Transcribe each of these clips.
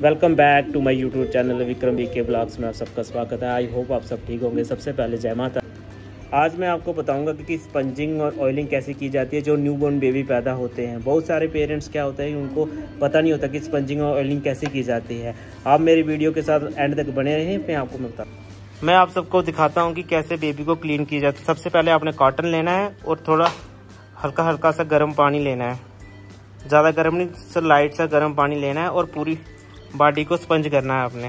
Welcome back to my YouTube channel Vikram B K blogs में आप सबका स्वागत है। आई होप आप सब ठीक होंगे। सबसे पहले जय माता। आज मैं आपको बताऊँगा कि स्पंजिंग और ऑयलिंग कैसे की जाती है, जो न्यू बोर्न बेबी पैदा होते हैं। बहुत सारे पेरेंट्स क्या होते हैं, उनको पता नहीं होता कि स्पंजिंग और ऑयलिंग कैसे की जाती है। आप मेरी वीडियो के साथ एंड तक बने रहें मैं आपको मिलता मैं आप सबको दिखाता हूँ कि कैसे बेबी को क्लीन की जाती सबसे पहले आपने कॉटन लेना है और थोड़ा हल्का हल्का सा गर्म पानी लेना है। ज़्यादा गर्म नहीं लाइट सा गर्म पानी लेना है और पूरी बॉडी को स्पंज करना है आपने।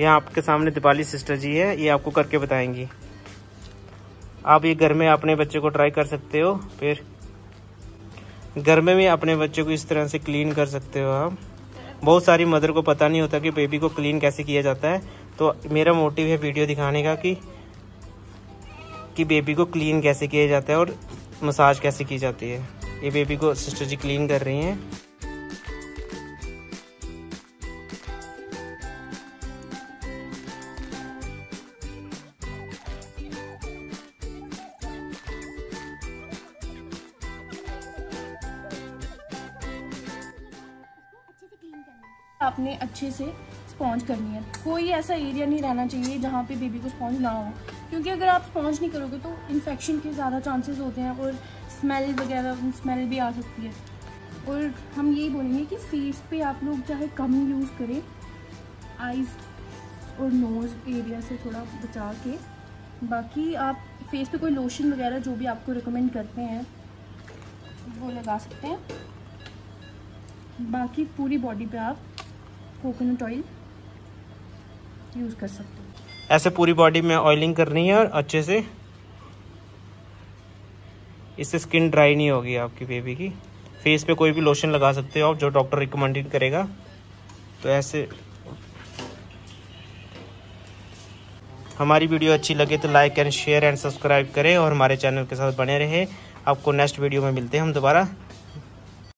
ये आपके सामने दीपाली सिस्टर जी है, ये आपको करके बताएँगी। आप ये घर में अपने बच्चे को ट्राई कर सकते हो, फिर घर में भी अपने बच्चे को इस तरह से क्लीन कर सकते हो आप। बहुत सारी मदर को पता नहीं होता कि बेबी को क्लीन कैसे किया जाता है। तो मेरा मोटिव है वीडियो दिखाने का कि कि बेबी को क्लीन कैसे किया जाता है और मसाज कैसे की जाती है। ये बेबी को सिस्टर जी क्लीन कर रही हैं। आपने अच्छे से स्पॉन्ज करनी है। कोई ऐसा एरिया नहीं रहना चाहिए जहाँ पे बेबी को स्पॉन्ज ना हो। क्योंकि अगर आप स्पॉन्ज नहीं करोगे तो इन्फेक्शन के ज़्यादा चांसेस होते हैं और स्मेल वगैरह, स्मेल भी आ सकती है। और हम यही बोलेंगे कि फेस पे आप लोग चाहे कम यूज़ करें आइज़ और नोज़ एरिया से थोड़ा बचा के। बाकी आप फेस पे कोई लोशन वगैरह जो भी आपको रिकमेंड करते हैं, वो लगा सकते हैं। बाकी पूरी बॉडी पे आप कोकोनट ऑयल यूज़ कर सकते हो। ऐसे पूरी बॉडी में ऑयलिंग करनी है और अच्छे से इससे स्किन ड्राई नहीं होगी आपकी बेबी की। फेस पे कोई भी लोशन लगा सकते हो आप, जो डॉक्टर रिकमेंडेड करेगा। तो ऐसे हमारी वीडियो अच्छी लगे तो like and share and subscribe करें और हमारे चैनल के साथ बने रहे। आपको नेक्स्ट वीडियो में मिलते हैं हम दोबारा।